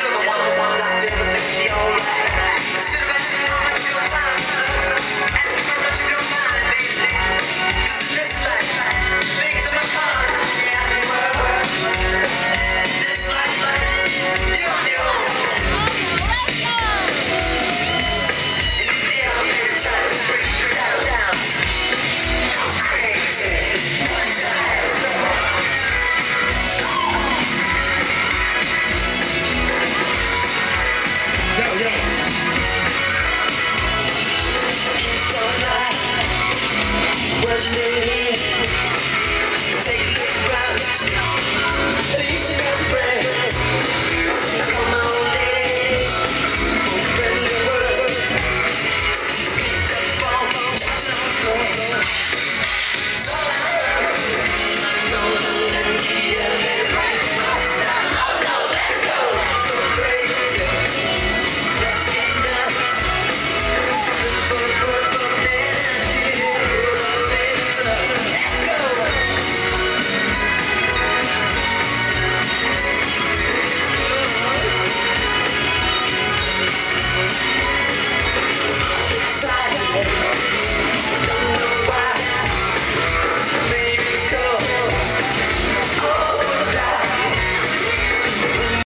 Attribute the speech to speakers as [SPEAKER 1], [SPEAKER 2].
[SPEAKER 1] You're the one who wants to do with the show.